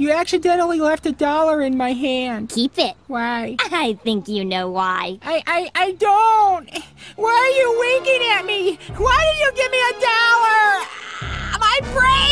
You accidentally left a dollar in my hand. Keep it. Why? I think you know why. I, I, I don't. Why are you winking at me? Why did you give me a dollar? My brain!